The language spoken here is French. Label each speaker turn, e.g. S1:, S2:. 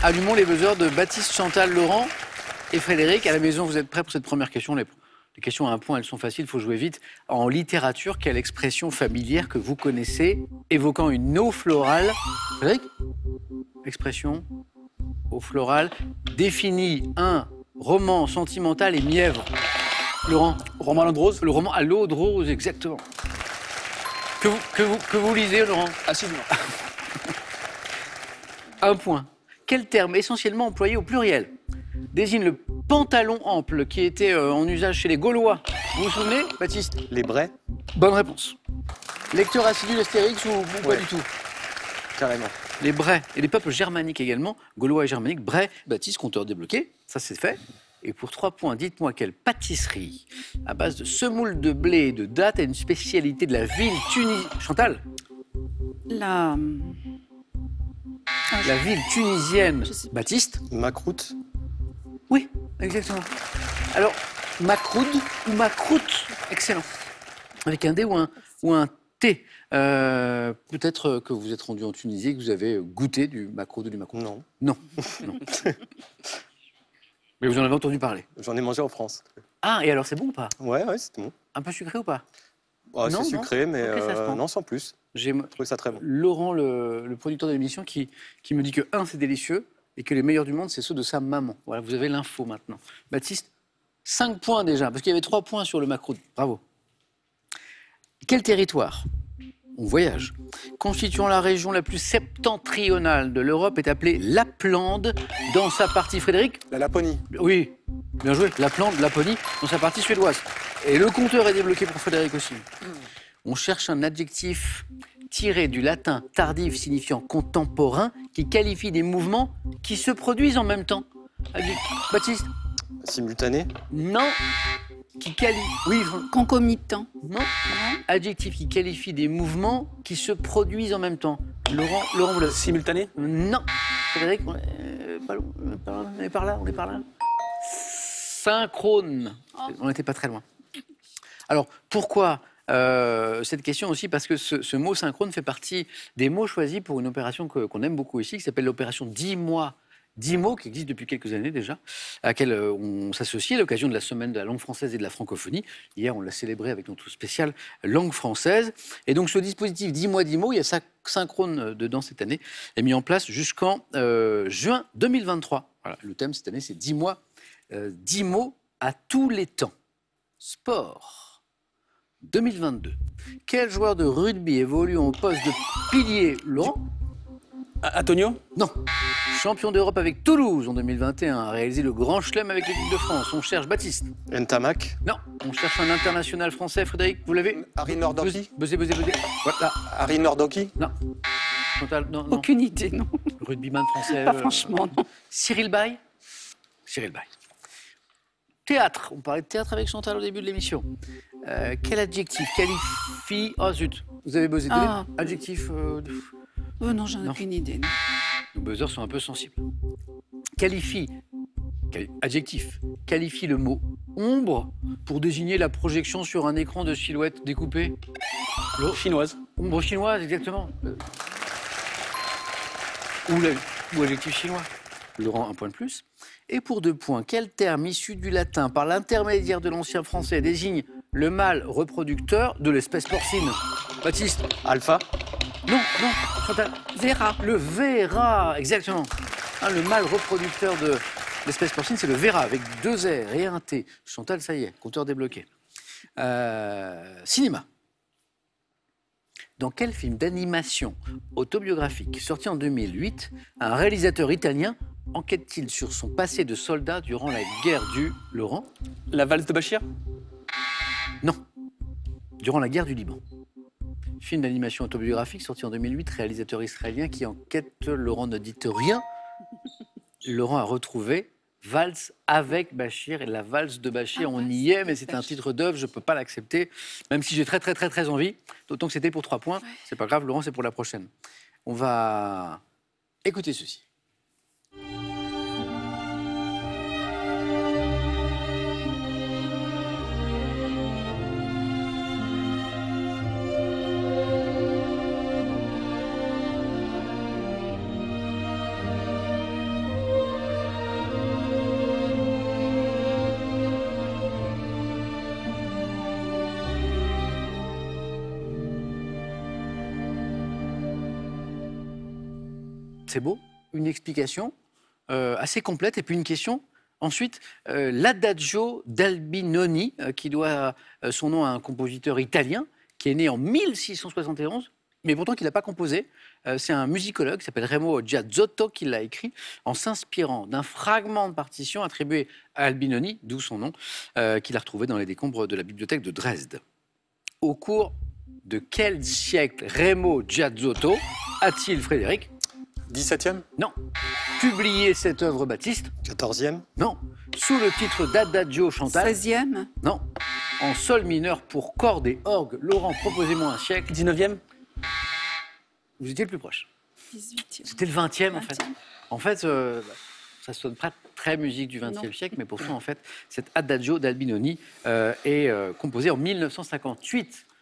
S1: Allumons les buzzers de Baptiste, Chantal, Laurent et Frédéric. À la maison, vous êtes prêts pour cette première question? Les, les questions à un point, elles sont faciles, il faut jouer vite. En littérature, quelle expression familière que vous connaissez évoquant une eau florale? Frédéric? Expression eau florale définit un roman sentimental et mièvre. Laurent?
S2: Roman à l'eau de rose
S1: Le roman à l'eau de rose, exactement. Que vous, que vous, que vous lisez, Laurent?
S2: Assidûment.
S1: Un point. Quel terme essentiellement employé au pluriel désigne le pantalon ample qui était euh, en usage chez les Gaulois Vous vous souvenez, Baptiste
S3: Les Brais,
S1: Bonne réponse. Lecteur assidu d'Astérix ou, ou pas du tout
S3: carrément.
S1: Les Brais et les peuples germaniques également, Gaulois et germaniques, Brais, Baptiste, compteur débloqué, ça c'est fait. Et pour trois points, dites-moi quelle pâtisserie à base de semoule de blé et de dattes a une spécialité de la ville tunisienne. Chantal?
S4: La.
S1: La ville tunisienne. Baptiste
S3: Macroute,
S1: Oui, exactement. Alors, macroude ou macroute? Excellent. Avec un D ou un, ou un T. Euh, Peut-être que vous êtes rendu en Tunisie et que vous avez goûté du macroude ou du macroute?
S3: non.
S1: Non. non. Mais vous en avez entendu parler?
S3: J'en ai mangé en France.
S1: Ah, et alors c'est bon ou pas?
S3: Ouais, ouais, c'était bon.
S1: Un peu sucré ou pas? Non,
S3: c'est
S1: non.
S3: sucré, mais euh, non, sans plus.
S1: J'ai
S3: Je trouvais ça très bon.
S1: Laurent, le, le producteur de l'émission, qui, qui me dit que, un, c'est délicieux, et que les meilleurs du monde, c'est ceux de sa maman. Voilà, vous avez l'info maintenant. Baptiste, 5 points déjà, parce qu'il y avait 3 points sur le macro. Bravo. Quel territoire On voyage. Constituant la région la plus septentrionale de l'Europe est appelé Laplande dans sa partie. Frédéric?
S2: La Laponie.
S1: Oui, bien joué. Laplande, Laponie, dans sa partie suédoise. Et le compteur est débloqué pour Frédéric aussi. On cherche un adjectif tiré du latin tardif signifiant contemporain qui qualifie des mouvements qui se produisent en même temps. Adjectif- Baptiste
S3: Simultané,
S1: Non. Qui qualifie. Oui,
S4: Concomitant.
S1: non. Adjectif qui qualifie des mouvements qui se produisent en même temps. Laurent, Laurent, vous l'avez-
S2: Simultané
S1: non. Frédéric, on est pas loin, on est par là, on est par là, on est par là. Synchrone. On n'était pas très loin. Alors, pourquoi euh, cette question aussi? Parce que ce, mot synchrone fait partie des mots choisis pour une opération qu'on aime beaucoup ici, qui s'appelle l'opération 10 mois. 10 mots qui existe depuis quelques années déjà, à laquelle euh, on s'associe à l'occasion de la semaine de la langue française et de la francophonie. Hier, on l'a célébré avec notre spécial langue française. Et donc, ce dispositif 10 mois, 10 mots, il y a ça synchrone euh, dedans cette année, est mis en place jusqu'en juin 2023. Voilà, le thème cette année, c'est 10 mois, euh, 10 mots à tous les temps. Sport 2022. Quel joueur de rugby évolue en poste de pilier Laurent
S2: Antonio?
S1: Non. Champion d'Europe avec Toulouse en 2021, a réalisé le grand chelem avec l'équipe de France. On cherche Baptiste.
S3: Ntamak,
S1: Non. On cherche un international français. Frédéric, vous l'avez?
S2: Harry Nordoki
S1: Buzzez, buzzez, buzzez. Voilà.
S2: Harry Nordoki
S1: Non. Chantal, non, non.
S4: Aucune idée, non.
S1: Rugbyman français.
S4: Pas
S1: euh,
S4: franchement, non.
S1: Cyril Bay Cyril Bay. Théâtre. On parlait de théâtre avec Chantal au début de l'émission. Euh, quel adjectif qualifie. Oh zut, vous avez buzzé.
S4: Ah.
S1: Adjectif. euh,
S4: Oh non, j'en ai aucune idée. non.
S1: Nos buzzers sont un peu sensibles. Qualifie. quali- Adjectif. Qualifie le mot ombre pour désigner la projection sur un écran de silhouette découpée.
S2: Chinoise.
S1: Ombre chinoise, exactement. Euh, Ou, la- ou adjectif chinois. Laurent, un point de plus. Et pour deux points, quel terme issu du latin par l'intermédiaire de l'ancien français désigne le mâle reproducteur de l'espèce porcine? Baptiste?
S3: Alpha,
S1: Non, non, Chantal.
S4: Vera.
S1: Le Vera, exactement. Hein, le mâle reproducteur de l'espèce porcine, c'est le Vera, avec deux R et un T. Chantal, ça y est, compteur débloqué. Euh, cinéma. Dans quel film d'animation autobiographique sorti en 2008, un réalisateur italien enquête-t-il sur son passé de soldat durant la guerre du Laurent
S2: La valse de Bachir?
S1: Non, durant la guerre du Liban. Film d'animation autobiographique sorti en 2008, réalisateur israélien qui enquête, Laurent ne dit rien. Laurent a retrouvé Valse avec Bachir et la valse de Bachir,
S4: Ah,
S1: on y est, mais c'est un titre d'œuvre, je ne peux pas l'accepter, même si j'ai très très très très envie, d'autant que c'était pour trois points. C'est pas grave, Laurent, c'est pour la prochaine. On va écouter ceci c'est beau, une explication assez complète et puis une question. Ensuite, euh, l'Adagio d'Albinoni, euh, qui doit euh, son nom à un compositeur italien qui est né en 1671, mais pourtant qui l'a pas composé. Euh, C'est un musicologue qui s'appelle Remo Giazzotto qui l'a écrit en s'inspirant d'un fragment de partition attribué à Albinoni, d'où son nom, euh, qu'il a retrouvé dans les décombres de la bibliothèque de Dresde. Au cours de quel siècle Remo Giazzotto a-t-il, Frédéric?
S2: 17e
S1: Non. Publié cette œuvre baptiste
S3: 14e,
S1: Non. Sous le titre d'Adagio Chantal
S4: 16e
S1: Non. En sol mineur pour cordes et orgue. Laurent, proposez-moi un siècle.
S2: 19e
S1: Vous étiez le plus proche.
S4: 18e.
S1: C'était le 20e en fait.
S4: 20e.
S1: En fait, euh, ça sonne pas très musique du 20e
S4: Non.
S1: siècle, mais pourtant, en fait, cet Adagio d'Albinoni euh, est euh, composé en 1958